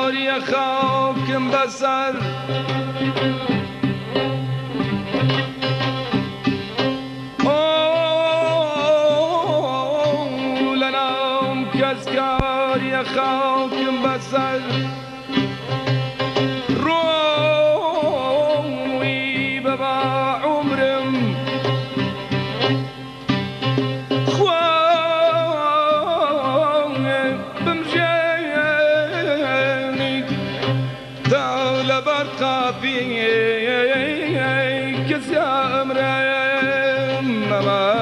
کاری خاکم بسر. لنام کس کاری خاکم بسر. Namah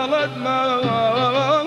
ولد ما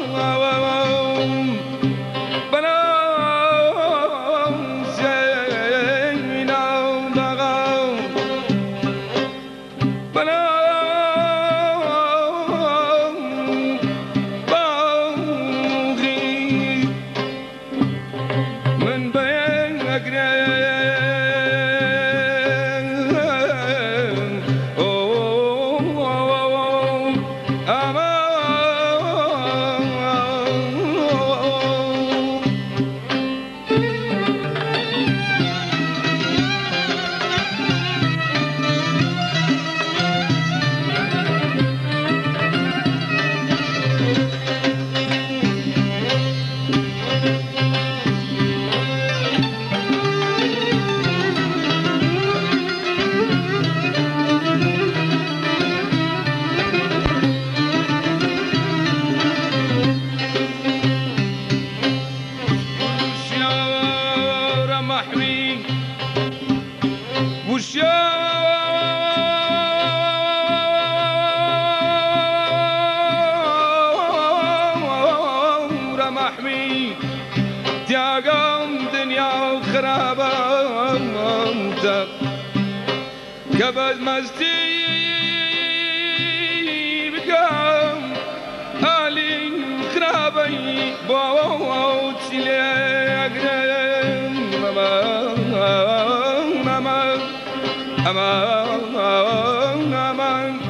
خرابم که باز مستی بگم آلی خرابی با سیلی اگرم. اما اما اما اما.